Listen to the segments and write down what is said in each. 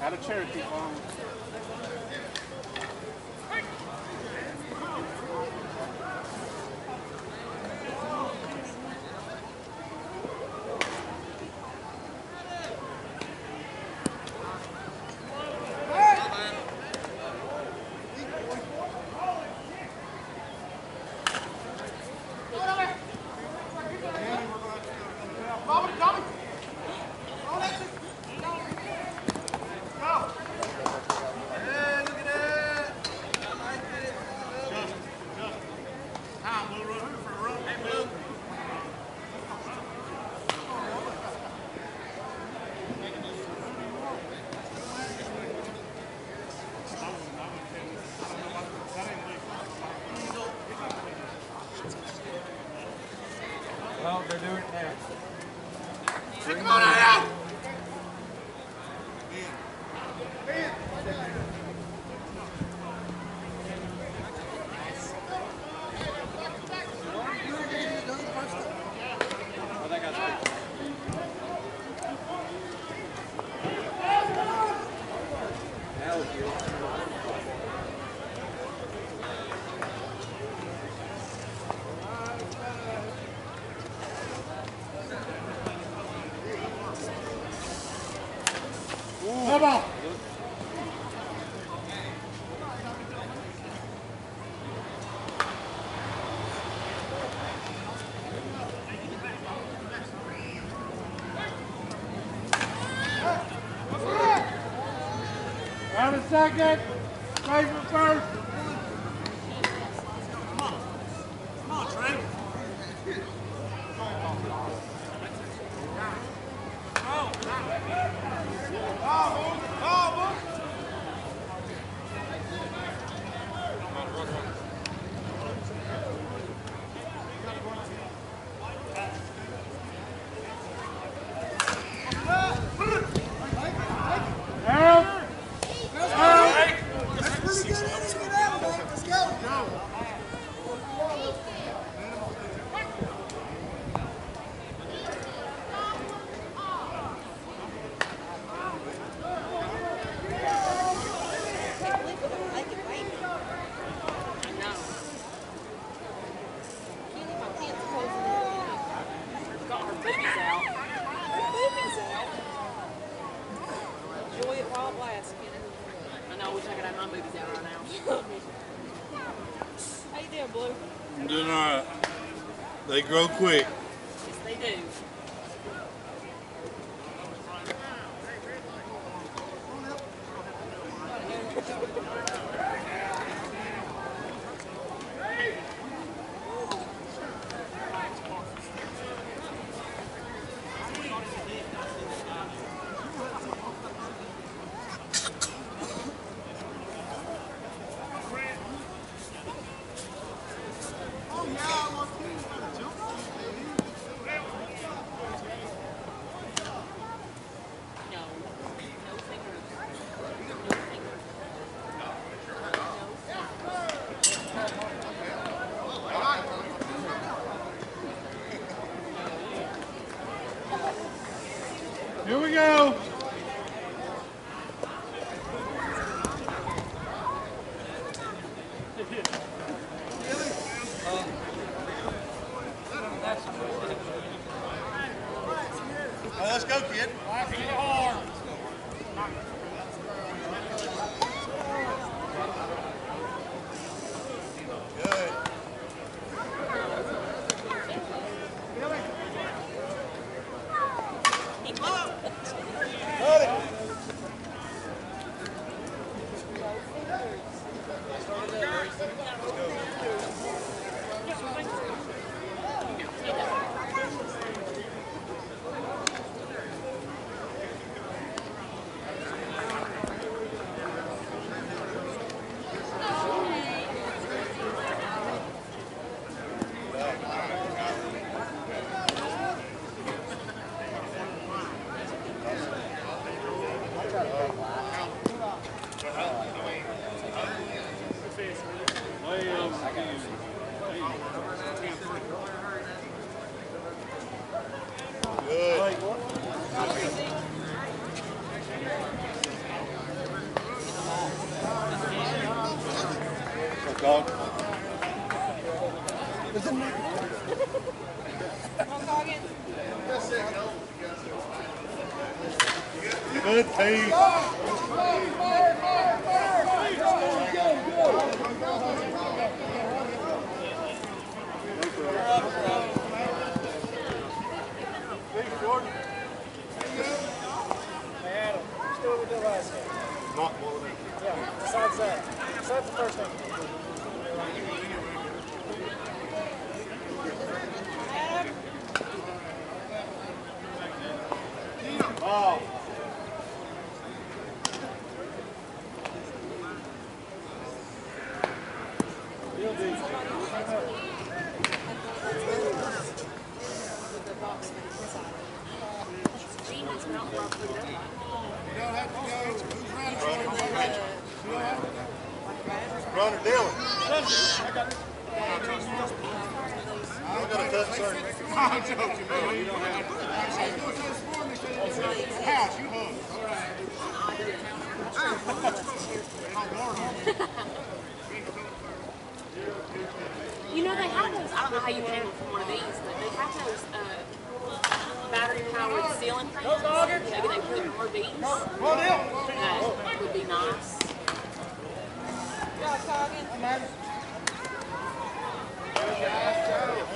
Out of Cherokee Farm. Well, they're doing it now. Come on. A second. Favor first. Come on, Trent. Out. That's pretty good. Let's get out of it. Let's go. No. Keely, my pants are closing in. Got her boobies out. Her boobies out. Enjoy it while it lasts, Kenny. I know, I wish I could have my boobies out right now. How you doing, Blue? I'm doing all right. Grow quick. Hey, Adam, still what we did last game. Not one of Yeah, besides that. Besides the first thing. Ball. Runner Dylan. I got a touch, sir. I'm joking, man. You don't have House, you hung. You know, they have those, I don't know how you can from one of these, but they have those uh, powered ceiling fans. Maybe they put more beats. Come on, Dylan. That would be nice. Let's go.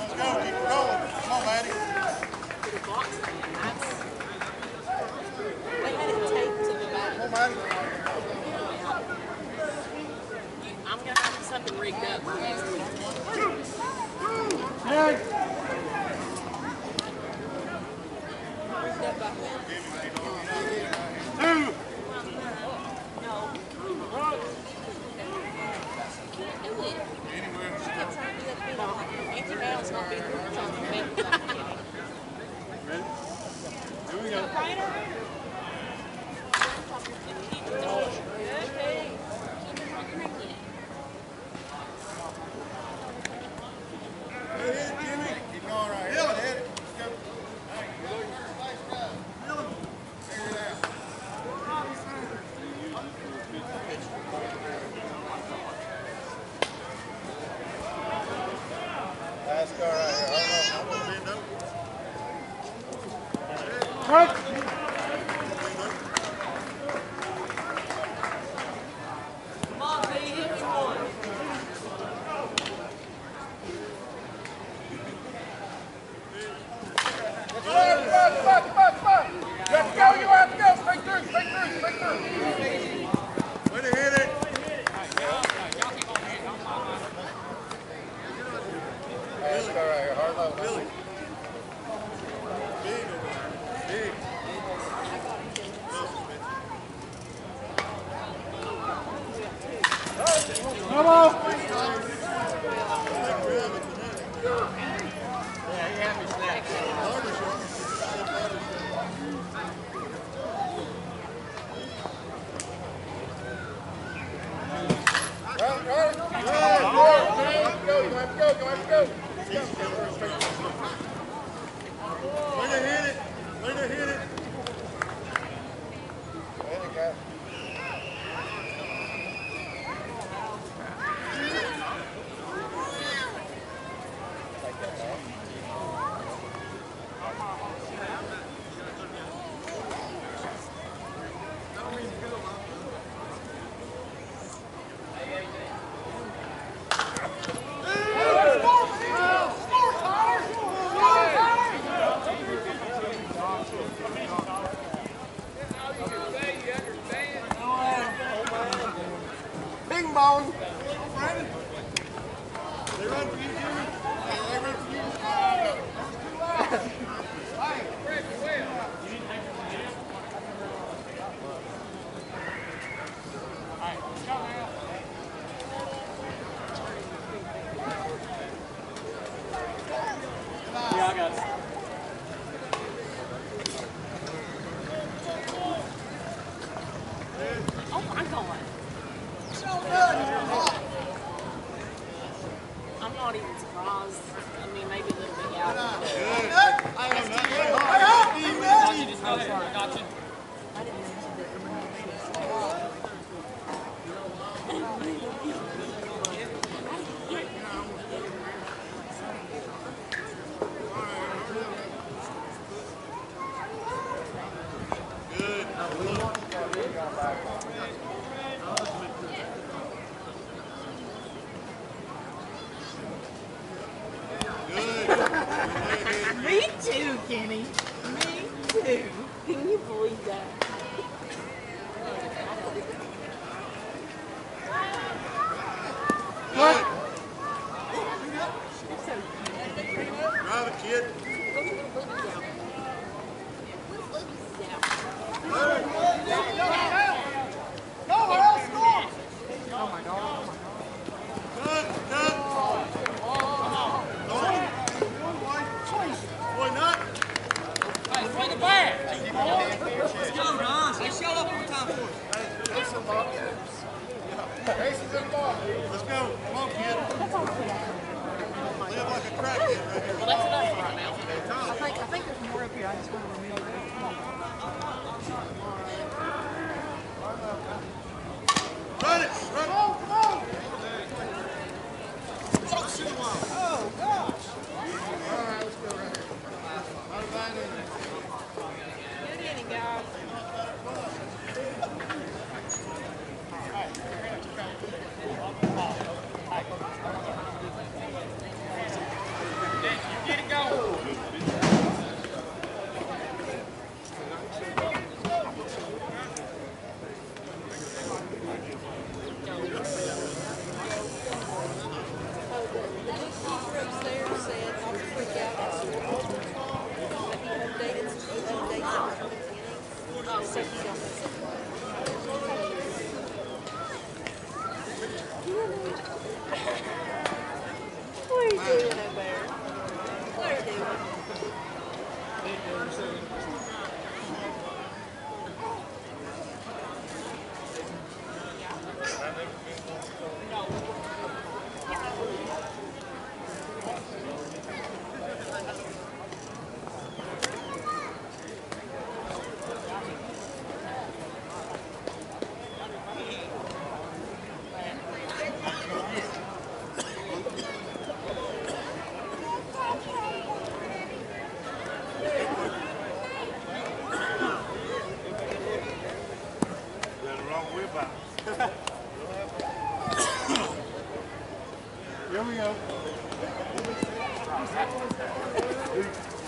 Keep it going. Come on, Maddie. Put a box in. That's. They had it taped to the back. Come on, Maddie. You- I'm gonna have something rigged up for next week. Hey, two. Can't do it. Empty mouths not being talking about. Ready? Here we go. Good hit, Jimmy. Keep going right here. Dylan, hit it. Let's go. Dylan. Figure it out. Last car right here. Hold on. I'm gonna bend over. Cut. Let's go, you have to go. Straight through, straight through, straight through. Way to hit it. Last car right here. Hard low. Billy. Big over there. Big. Come on. Right, right. Good. Good. Go. You have to go. You have to go.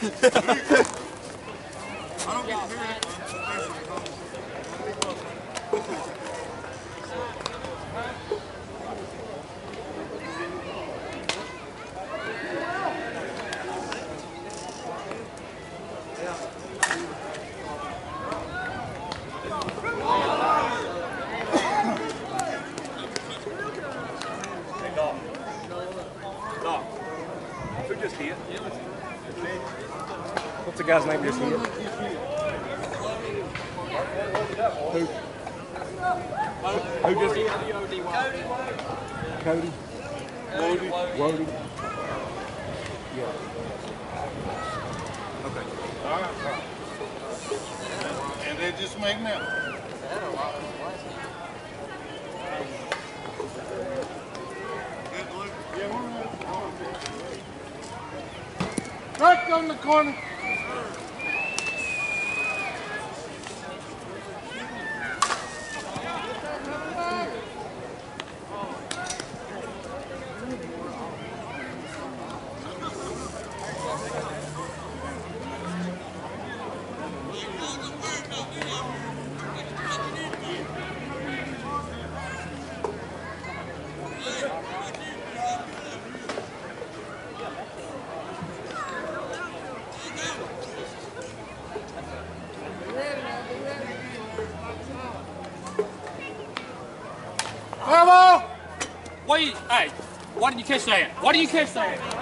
I don't get to hear it. the guy's name just here? Who? Who just hit? Cody. Cody. Wody. Yeah. Okay. All right. And they just make me. Right on the corner. That? You catch that?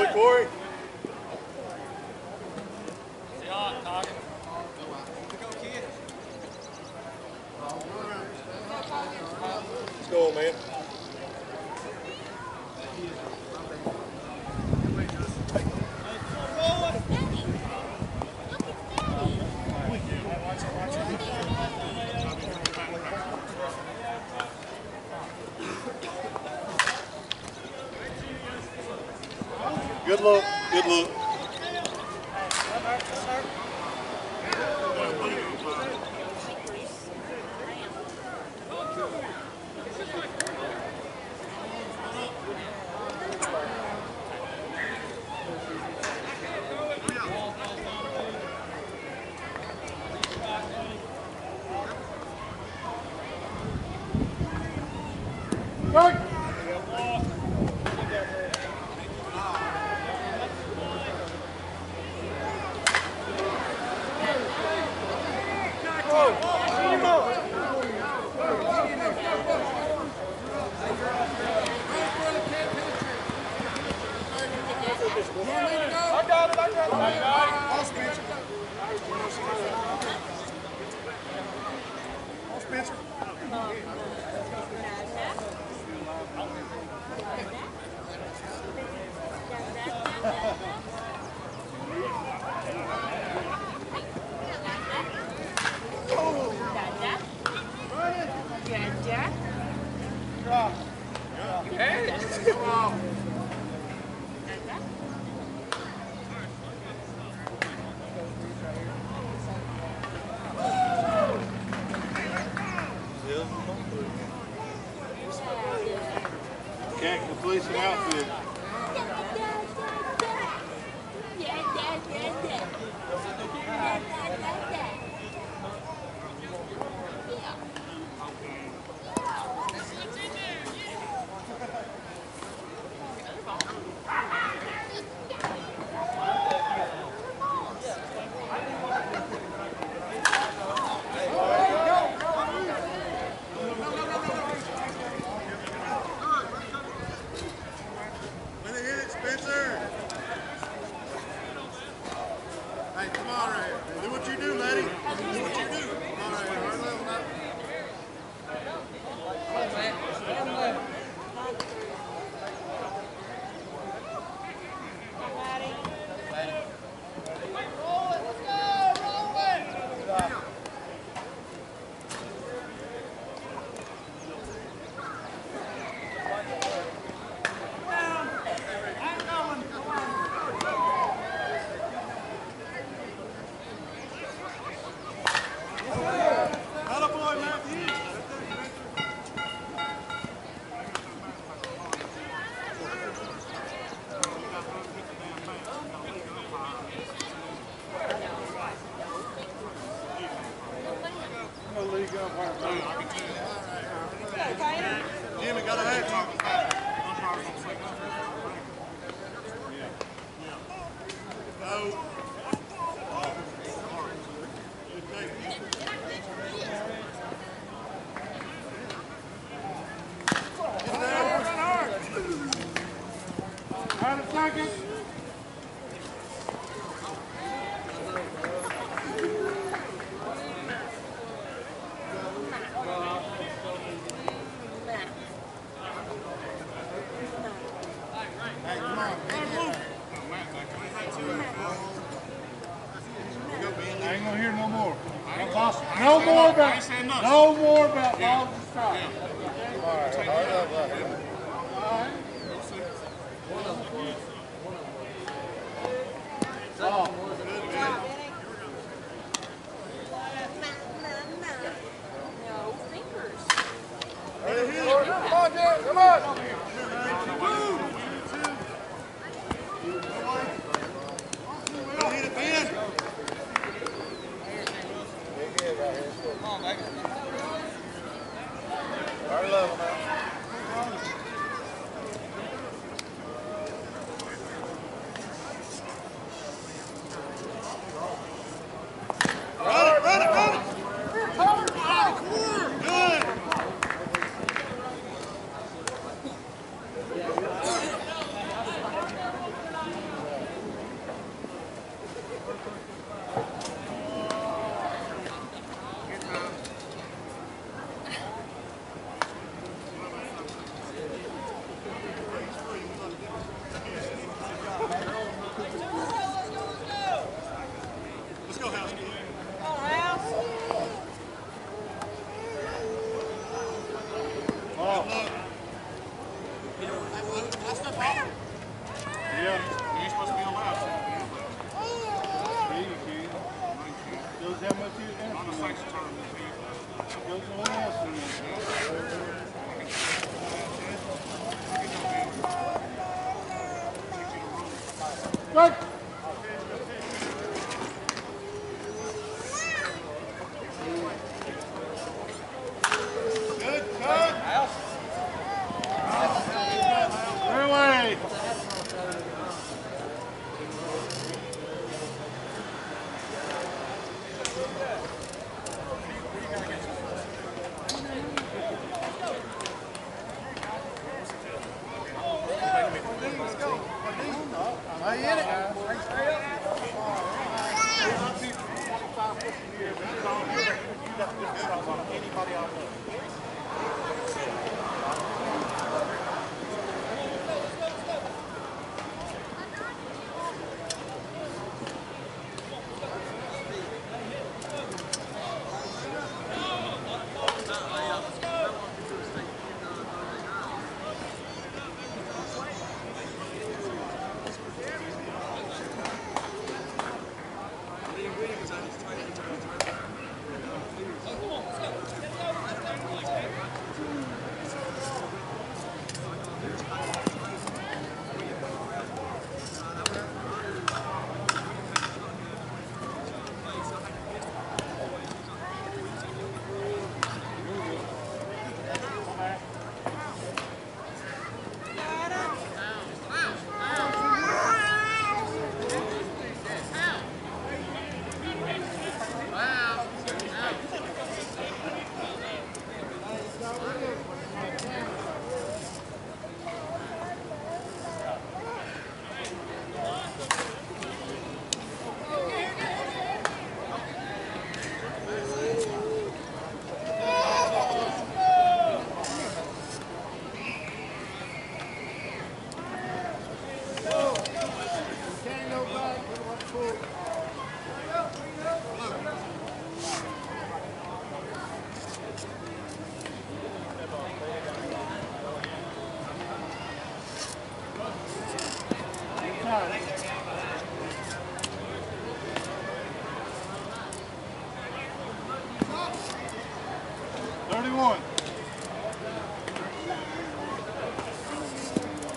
Boy, Corey.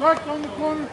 Strike on the corner.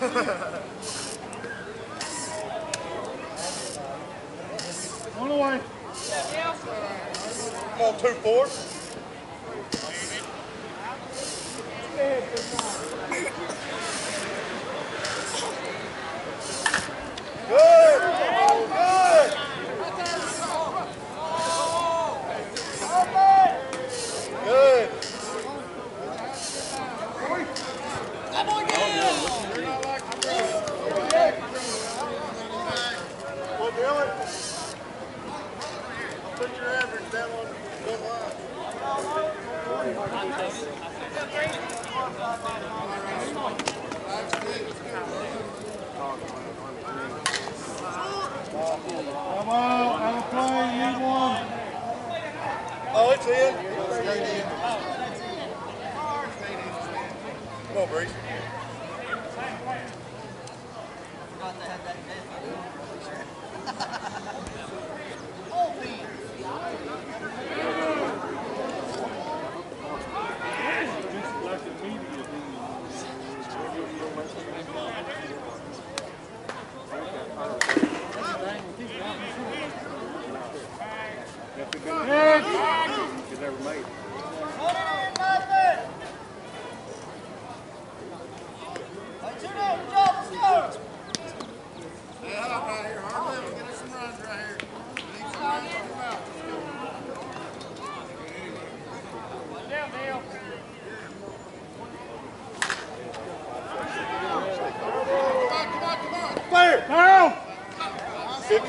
One the way. Come on, 2-4. That's it?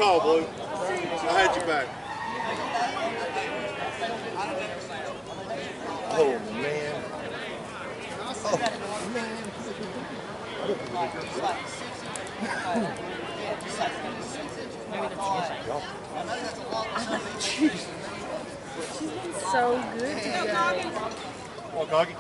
call, Blue. I had you back. Oh, man. Oh, man. She's been so good today. Well, Augie.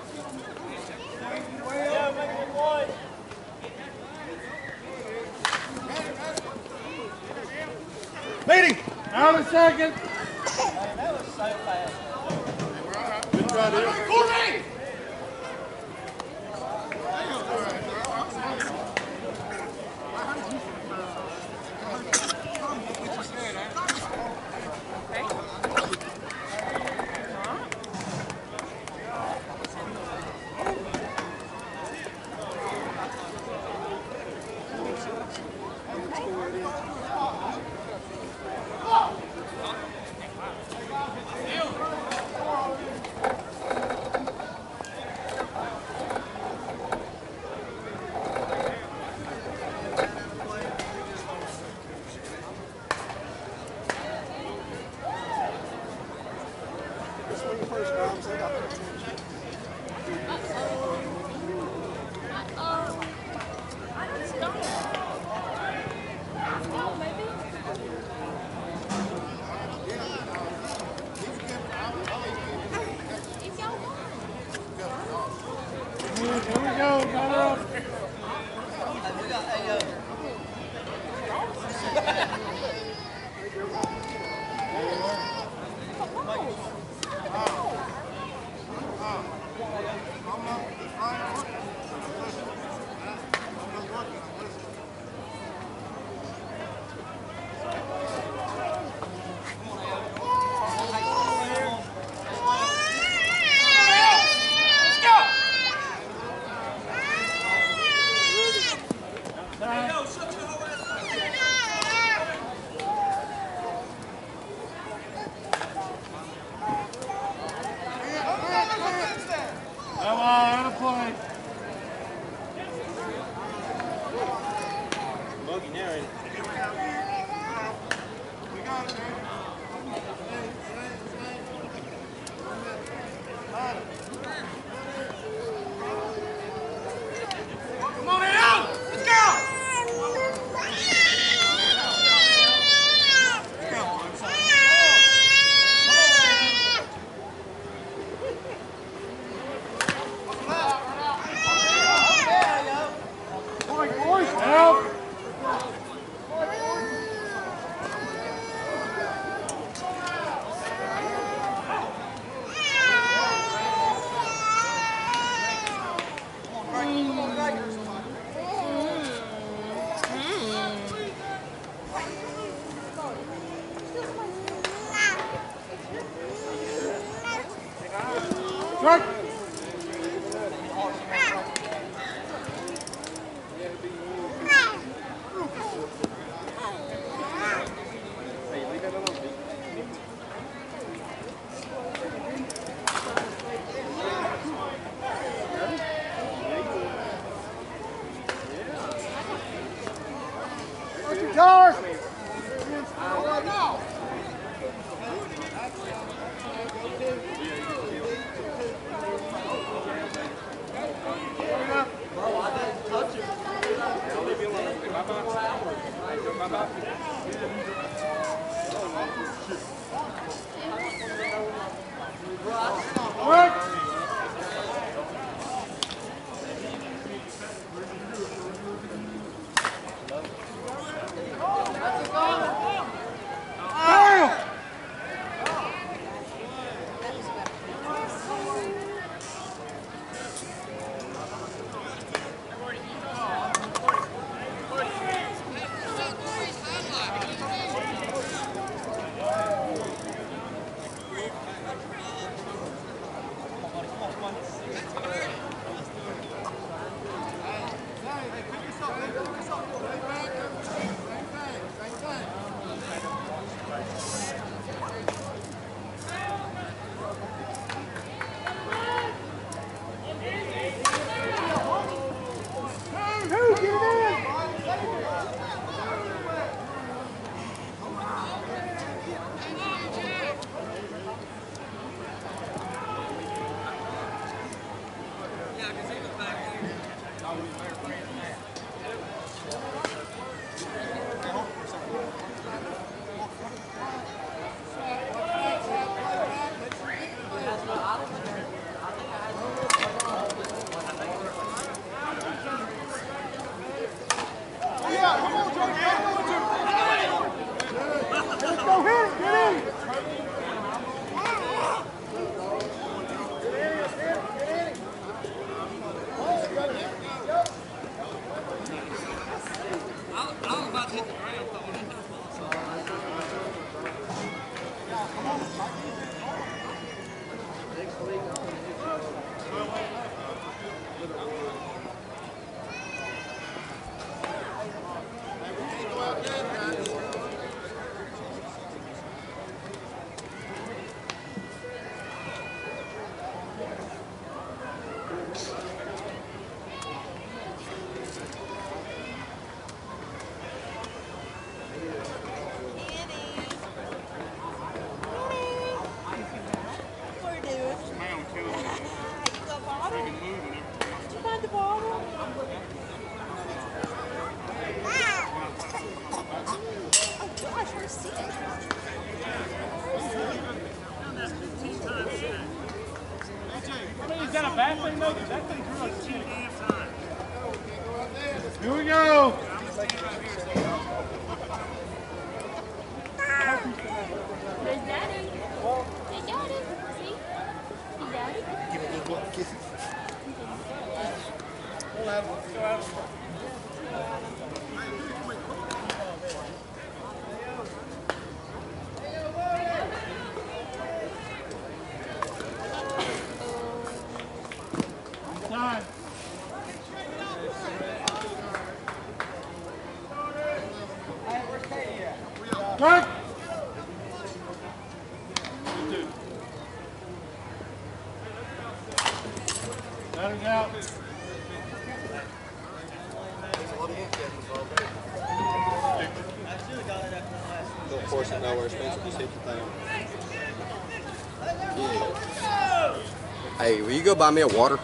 Work! You go buy me a water?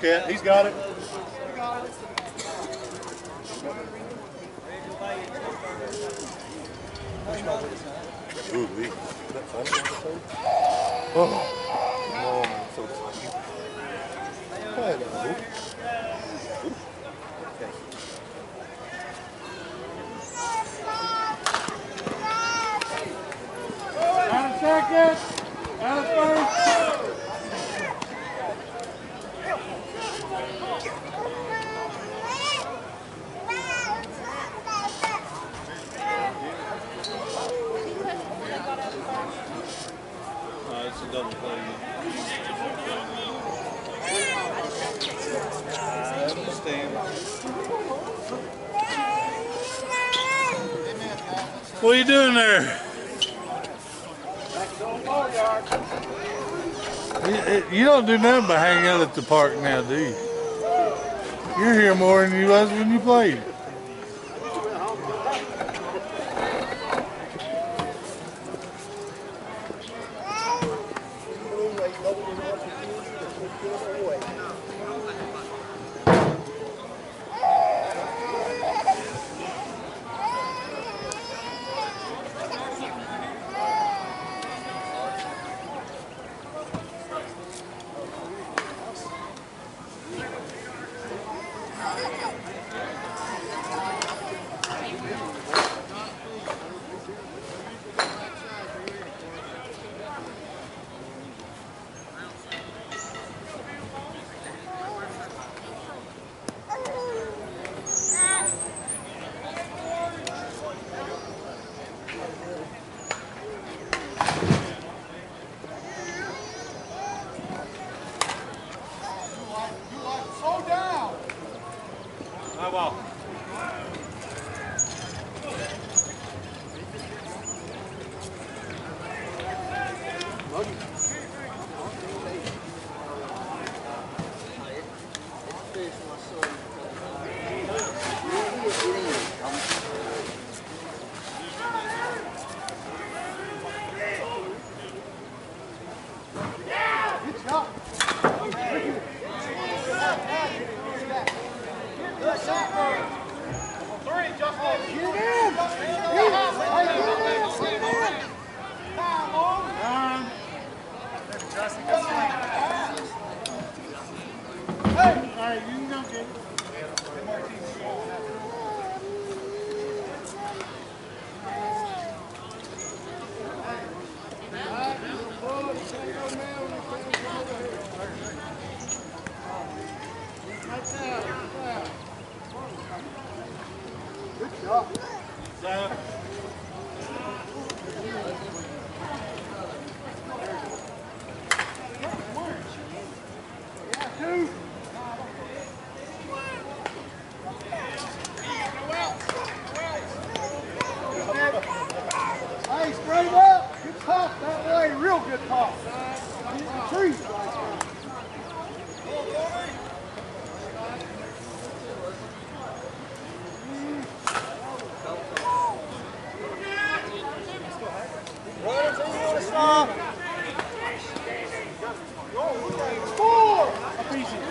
Cat. He's got it. don't do nothing but hang out at the park now, do you? You're here more than you was when you played.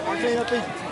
Martin,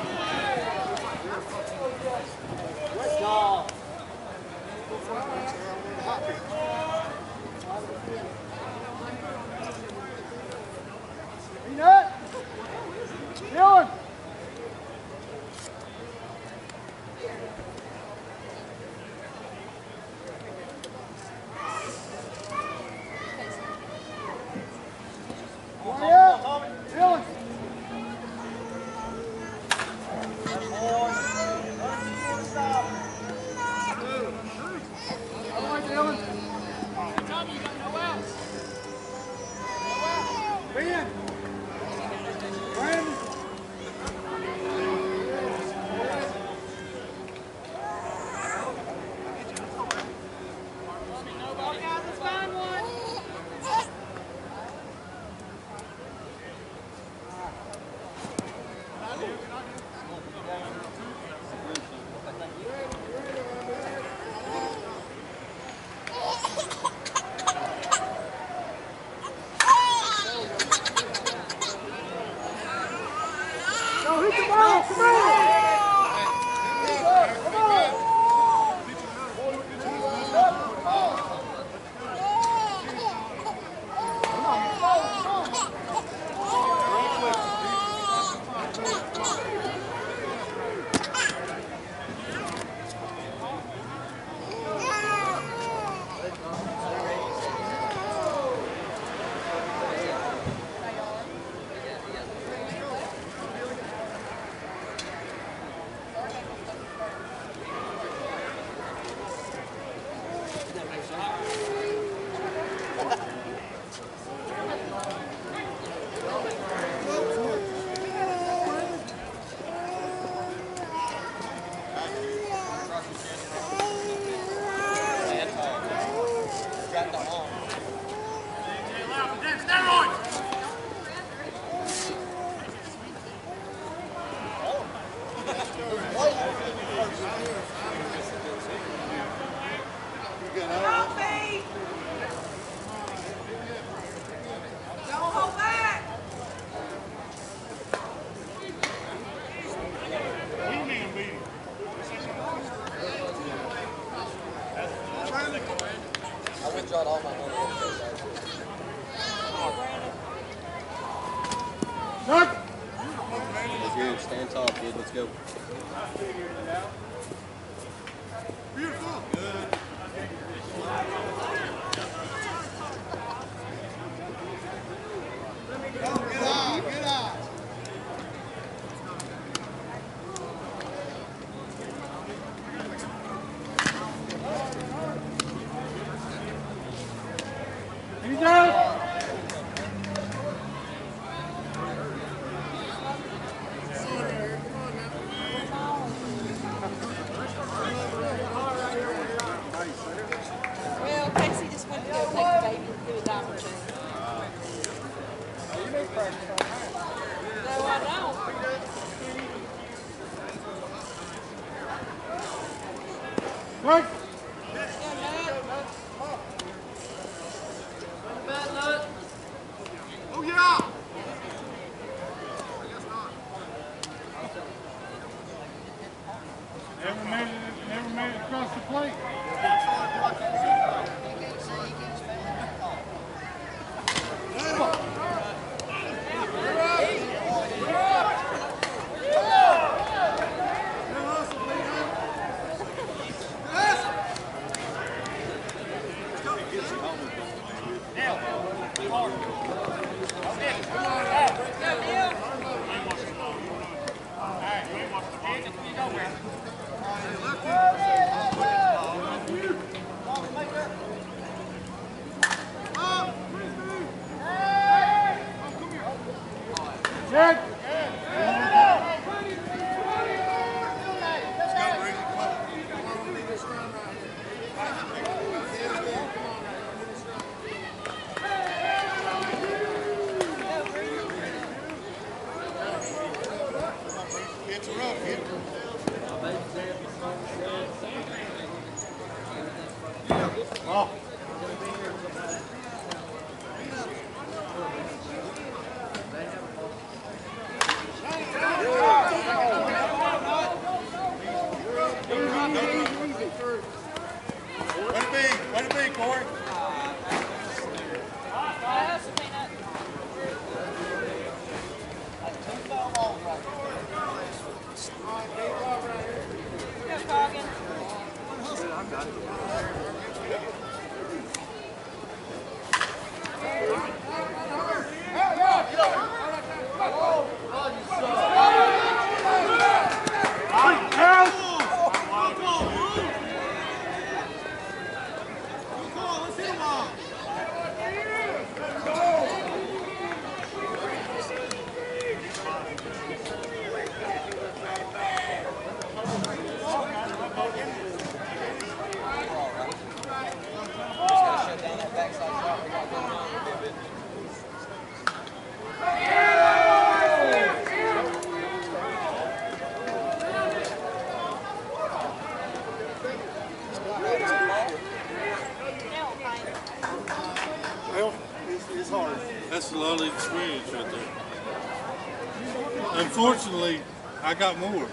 I got more. Me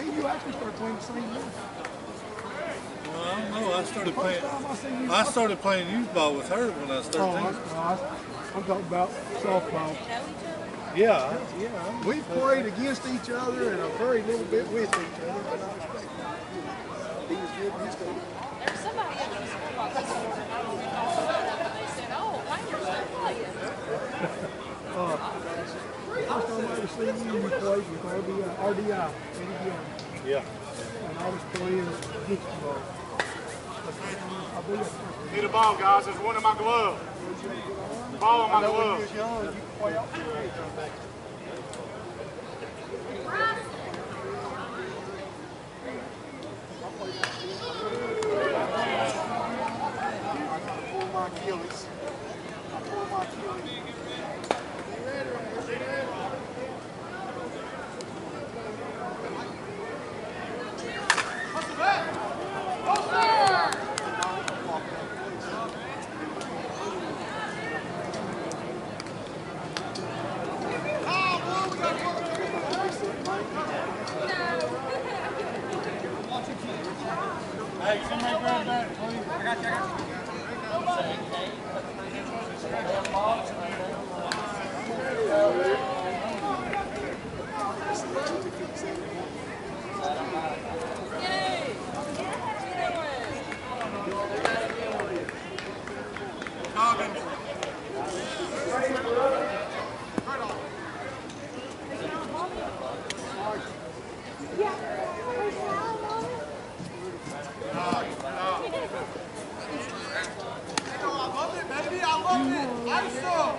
and you actually started playing the same year. Well, I don't know. I started playing. I. I started playing youth ball with her when I was Oh, I, 13. no, I, I'm talking about softball. Yeah, yeah. We played against each other and a very little bit with each other, but I respect. He was good in his team. There was somebody up in the school office this morning, I don't recall who it was, and they said, oh, Pioneer's still playing. First time seen you, you with RBI, RBI, Yeah. and I was playing Dixie ball. I'll a Need a ball, guys. There's one in my glove. Ball in my I when you glove. was young, you could play out there. Pull my Achilles. I pull my Achilles. Hey, somebody grab that, please.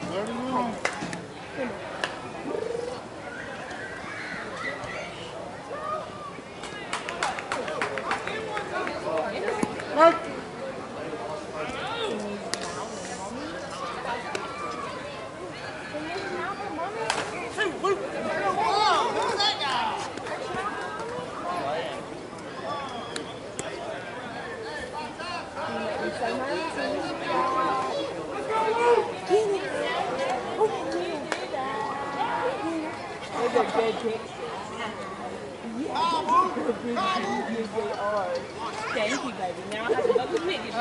Thirty-one. Mark. Thank you, baby. Now I have to go with Mickey.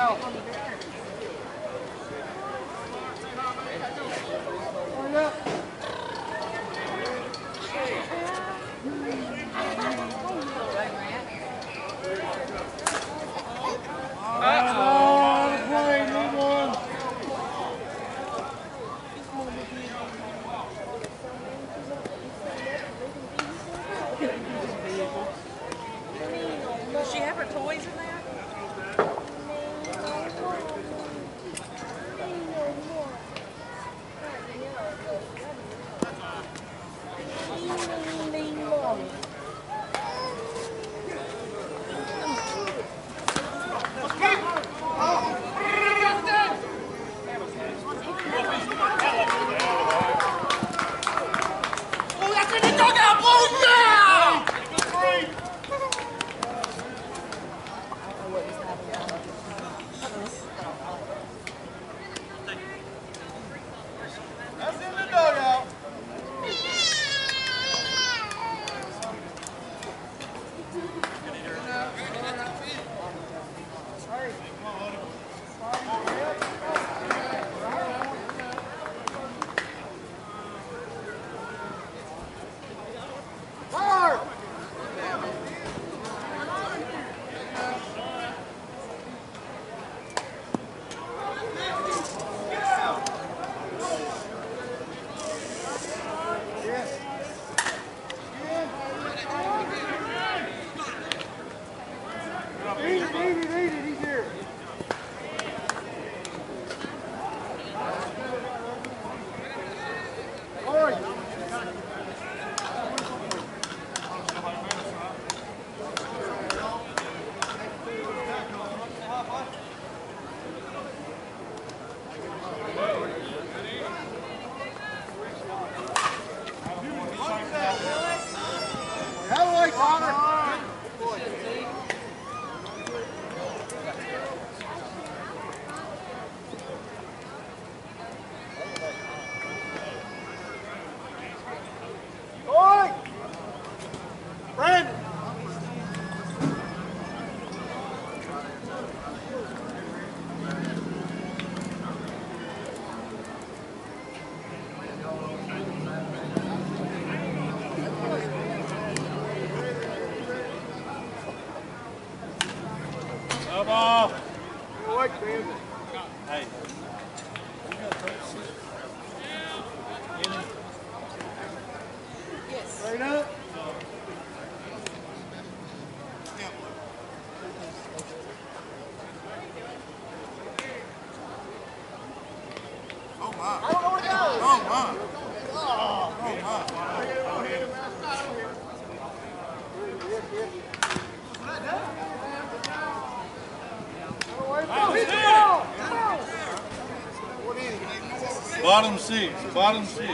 Six. Bottom six.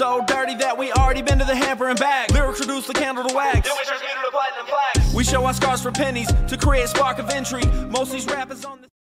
So dirty that we already been to the hamper and back. Lyrics reduce the candle to wax. Then we transmute to platinum plaques. We show our scars for pennies to create a spark of entry. Most these rappers